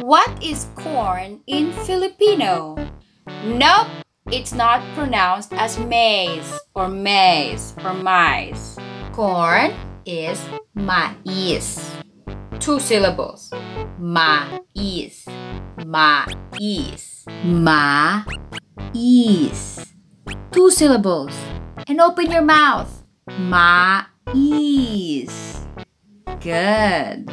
What is corn in Filipino? Nope, it's not pronounced as maize or maize or mice. Corn is mais. Two syllables. mais, mais, mais. Two syllables. And open your mouth. mais. Good.